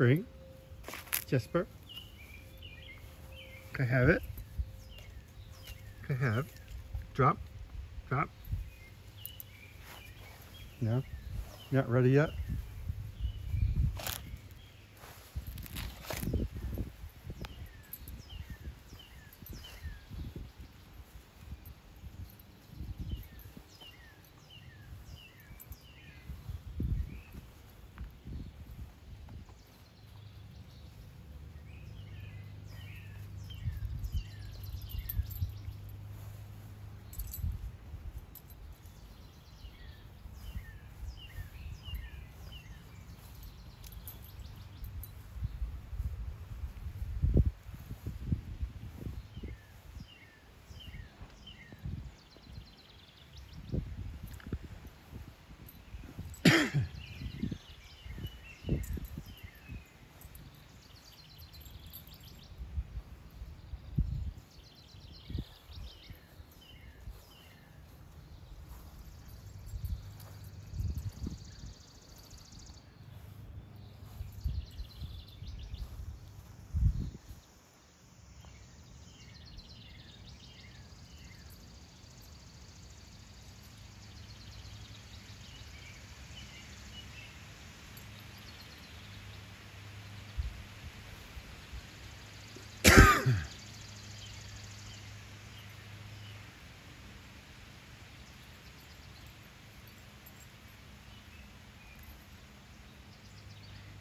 Bring. Jasper. Can I have it? Can I have? Drop. Drop. No? Not ready yet?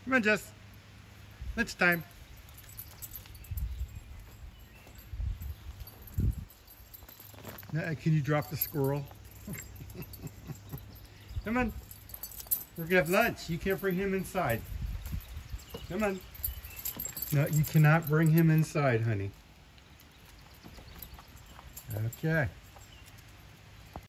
Come on, Jess. Lunchtime. Uh, Can you drop the squirrel? Come on. We're gonna have lunch. You can't bring him inside. Come on. No, you cannot bring him inside, honey. Okay.